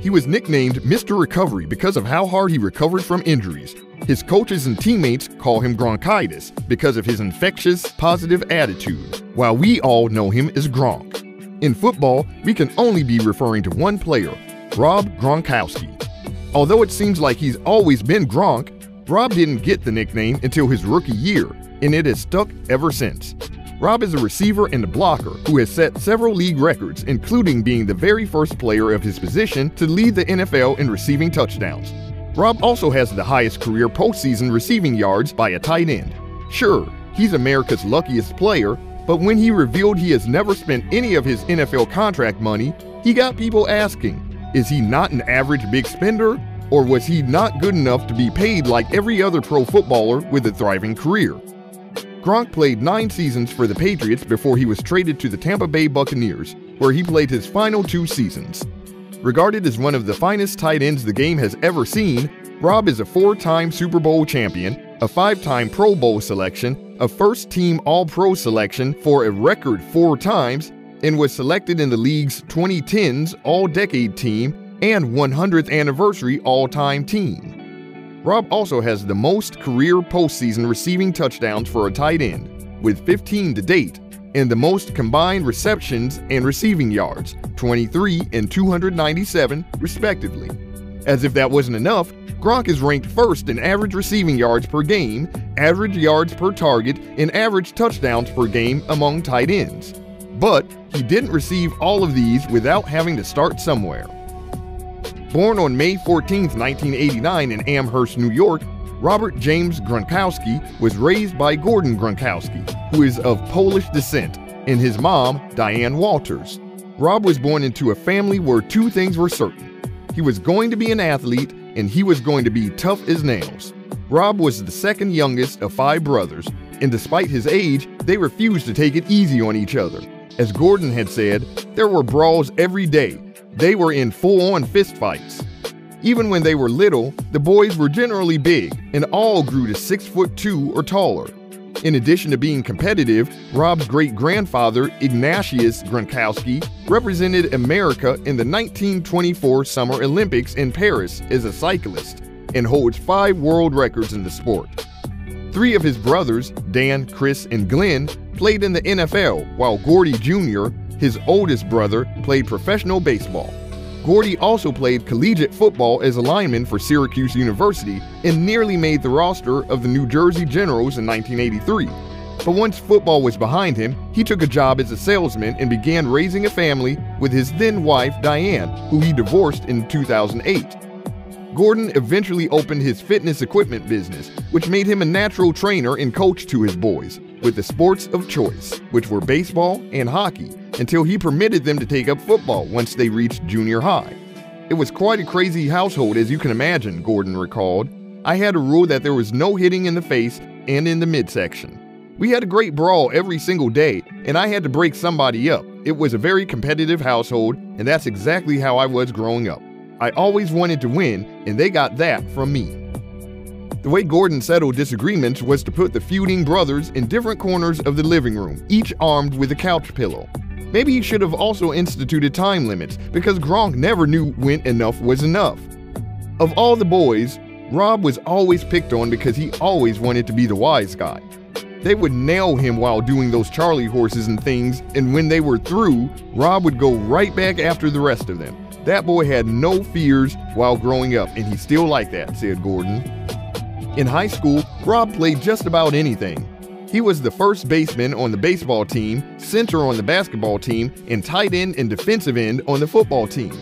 He was nicknamed Mr. Recovery because of how hard he recovered from injuries. His coaches and teammates call him Gronkities because of his infectious, positive attitude, while we all know him as Gronk. In football, we can only be referring to one player, Rob Gronkowski. Although it seems like he's always been Gronk, Rob didn't get the nickname until his rookie year, and it has stuck ever since. Rob is a receiver and a blocker who has set several league records, including being the very first player of his position to lead the NFL in receiving touchdowns. Rob also has the highest career postseason receiving yards by a tight end. Sure, he's America's luckiest player, but when he revealed he has never spent any of his NFL contract money, he got people asking is he not an average big spender? Or was he not good enough to be paid like every other pro footballer with a thriving career? Gronk played nine seasons for the Patriots before he was traded to the Tampa Bay Buccaneers, where he played his final two seasons. Regarded as one of the finest tight ends the game has ever seen, Rob is a four time Super Bowl champion, a five time Pro Bowl selection, a first team All Pro selection for a record four times, and was selected in the league's 2010s All Decade Team and 100th Anniversary All Time Team. Rob also has the most career postseason receiving touchdowns for a tight end, with 15 to date, and the most combined receptions and receiving yards, 23 and 297, respectively. As if that wasn't enough, Gronk is ranked first in average receiving yards per game, average yards per target, and average touchdowns per game among tight ends. But he didn't receive all of these without having to start somewhere. Born on May 14, 1989 in Amherst, New York, Robert James Gronkowski was raised by Gordon Gronkowski, who is of Polish descent, and his mom, Diane Walters. Rob was born into a family where two things were certain. He was going to be an athlete, and he was going to be tough as nails. Rob was the second youngest of five brothers, and despite his age, they refused to take it easy on each other. As Gordon had said, there were brawls every day, they were in full on fistfights. Even when they were little, the boys were generally big and all grew to 6 foot 2 or taller. In addition to being competitive, Rob's great grandfather, Ignatius Gronkowski, represented America in the 1924 Summer Olympics in Paris as a cyclist and holds five world records in the sport. Three of his brothers, Dan, Chris, and Glenn, played in the NFL, while Gordy Jr., his oldest brother played professional baseball. Gordy also played collegiate football as a lineman for Syracuse University and nearly made the roster of the New Jersey Generals in 1983. But once football was behind him, he took a job as a salesman and began raising a family with his then wife, Diane, who he divorced in 2008. Gordon eventually opened his fitness equipment business, which made him a natural trainer and coach to his boys, with the sports of choice, which were baseball and hockey, until he permitted them to take up football once they reached junior high. It was quite a crazy household, as you can imagine, Gordon recalled. I had a rule that there was no hitting in the face and in the midsection. We had a great brawl every single day, and I had to break somebody up. It was a very competitive household, and that's exactly how I was growing up. I always wanted to win, and they got that from me. The way Gordon settled disagreements was to put the feuding brothers in different corners of the living room, each armed with a couch pillow. Maybe he should have also instituted time limits because Gronk never knew when enough was enough. Of all the boys, Rob was always picked on because he always wanted to be the wise guy. They would nail him while doing those Charlie horses and things, and when they were through, Rob would go right back after the rest of them. That boy had no fears while growing up, and he's still like that, said Gordon. In high school, Rob played just about anything. He was the first baseman on the baseball team, center on the basketball team, and tight end and defensive end on the football team.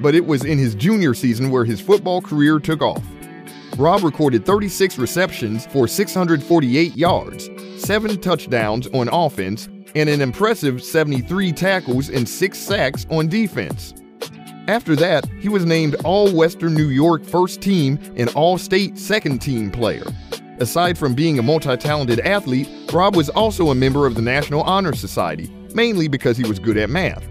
But it was in his junior season where his football career took off. Rob recorded 36 receptions for 648 yards, 7 touchdowns on offense, and an impressive 73 tackles and 6 sacks on defense. After that, he was named All Western New York First Team and All State Second Team player. Aside from being a multi talented athlete, Rob was also a member of the National Honor Society, mainly because he was good at math.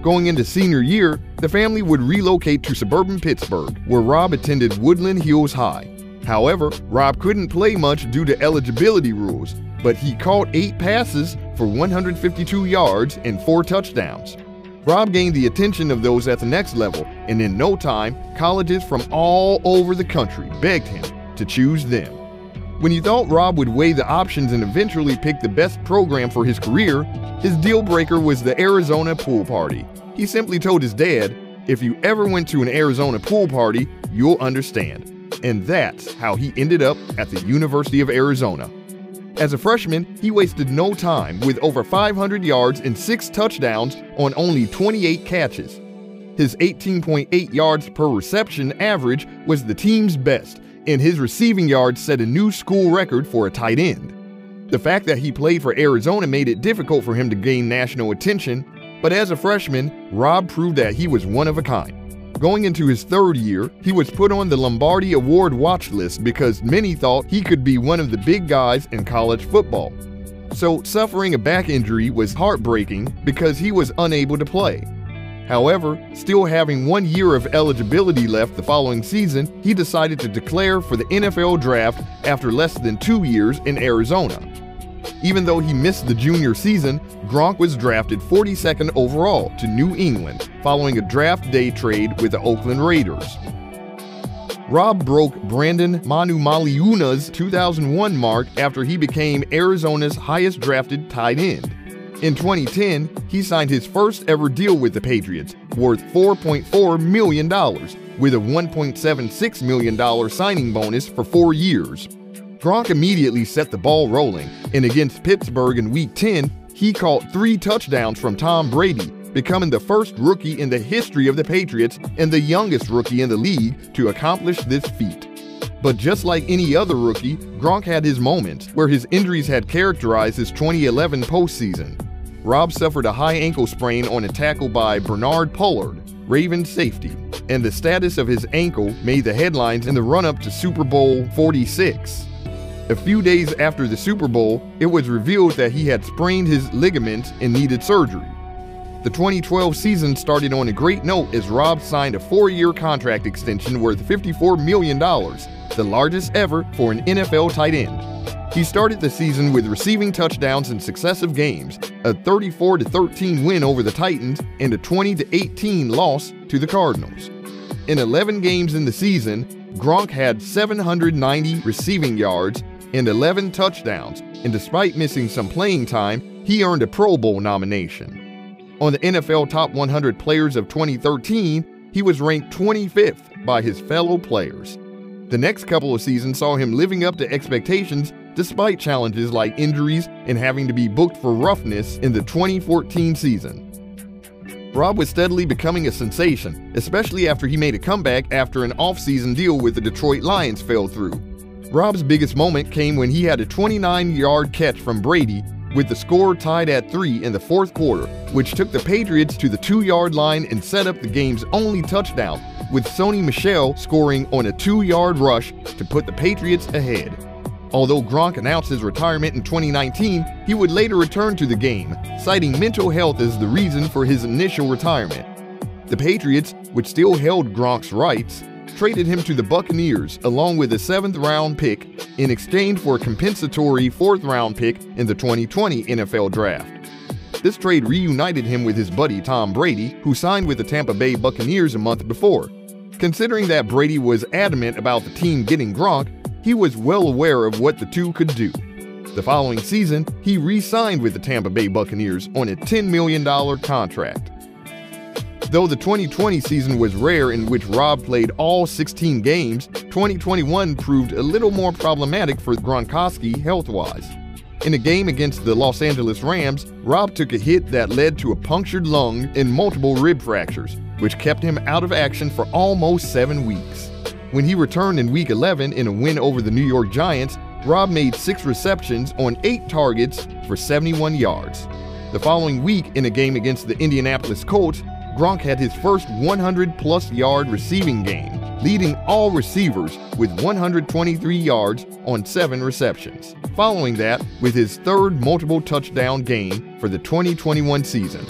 Going into senior year, the family would relocate to suburban Pittsburgh, where Rob attended Woodland Hills High. However, Rob couldn't play much due to eligibility rules, but he caught eight passes for 152 yards and four touchdowns. Rob gained the attention of those at the next level, and in no time, colleges from all over the country begged him to choose them. When you thought Rob would weigh the options and eventually pick the best program for his career, his deal breaker was the Arizona pool party. He simply told his dad, if you ever went to an Arizona pool party, you'll understand. And that's how he ended up at the University of Arizona. As a freshman, he wasted no time with over 500 yards and six touchdowns on only 28 catches. His 18.8 yards per reception average was the team's best, and his receiving yards set a new school record for a tight end. The fact that he played for Arizona made it difficult for him to gain national attention, but as a freshman, Rob proved that he was one of a kind. Going into his third year, he was put on the Lombardi Award watch list because many thought he could be one of the big guys in college football. So, suffering a back injury was heartbreaking because he was unable to play. However, still having one year of eligibility left the following season, he decided to declare for the NFL draft after less than two years in Arizona. Even though he missed the junior season, Gronk was drafted 42nd overall to New England following a draft day trade with the Oakland Raiders. Rob broke Brandon Manumaleuna's 2001 mark after he became Arizona's highest drafted tight end. In 2010, he signed his first ever deal with the Patriots, worth $4.4 million, with a $1.76 million signing bonus for four years. Gronk immediately set the ball rolling, and against Pittsburgh in Week 10, he caught three touchdowns from Tom Brady, becoming the first rookie in the history of the Patriots and the youngest rookie in the league to accomplish this feat. But just like any other rookie, Gronk had his moments where his injuries had characterized his 2011 postseason. Rob suffered a high ankle sprain on a tackle by Bernard Pollard, Ravens safety, and the status of his ankle made the headlines in the run up to Super Bowl 46. A few days after the Super Bowl, it was revealed that he had sprained his ligaments and needed surgery. The 2012 season started on a great note as Rob signed a four year contract extension worth $54 million, the largest ever for an NFL tight end. He started the season with receiving touchdowns in successive games, a 34 13 win over the Titans, and a 20 18 loss to the Cardinals. In 11 games in the season, Gronk had 790 receiving yards and 11 touchdowns, and despite missing some playing time, he earned a Pro Bowl nomination. On the NFL Top 100 Players of 2013, he was ranked 25th by his fellow players. The next couple of seasons saw him living up to expectations despite challenges like injuries and having to be booked for roughness in the 2014 season. Rob was steadily becoming a sensation, especially after he made a comeback after an offseason deal with the Detroit Lions fell through. Rob's biggest moment came when he had a 29 yard catch from Brady with the score tied at three in the fourth quarter, which took the Patriots to the two yard line and set up the game's only touchdown, with Sony Michel scoring on a two yard rush to put the Patriots ahead. Although Gronk announced his retirement in 2019, he would later return to the game, citing mental health as the reason for his initial retirement. The Patriots, which still held Gronk's rights, traded him to the Buccaneers along with a seventh round pick in exchange for a compensatory fourth round pick in the 2020 NFL Draft. This trade reunited him with his buddy Tom Brady, who signed with the Tampa Bay Buccaneers a month before. Considering that Brady was adamant about the team getting Gronk, he was well aware of what the two could do. The following season, he re signed with the Tampa Bay Buccaneers on a $10 million contract. Though the 2020 season was rare in which Rob played all 16 games, 2021 proved a little more problematic for Gronkowski health-wise. In a game against the Los Angeles Rams, Rob took a hit that led to a punctured lung and multiple rib fractures, which kept him out of action for almost seven weeks. When he returned in Week 11 in a win over the New York Giants, Rob made six receptions on eight targets for 71 yards. The following week, in a game against the Indianapolis Colts, Gronk had his first 100 plus yard receiving game, leading all receivers with 123 yards on seven receptions. Following that, with his third multiple touchdown game for the 2021 season.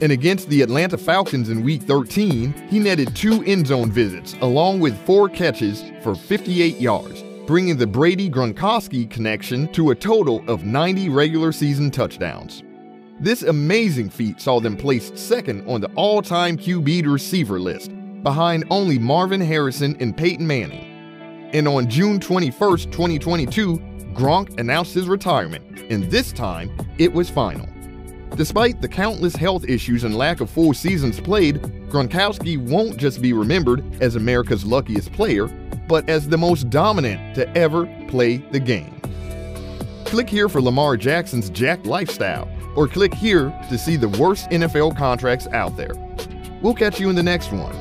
And against the Atlanta Falcons in Week 13, he netted two end zone visits along with four catches for 58 yards, bringing the Brady Gronkowski connection to a total of 90 regular season touchdowns. This amazing feat saw them placed second on the all time QB receiver list, behind only Marvin Harrison and Peyton Manning. And on June 21, 2022, Gronk announced his retirement, and this time it was final. Despite the countless health issues and lack of full seasons played, Gronkowski won't just be remembered as America's luckiest player, but as the most dominant to ever play the game. Click here for Lamar Jackson's Jack lifestyle or click here to see the worst NFL contracts out there. We'll catch you in the next one.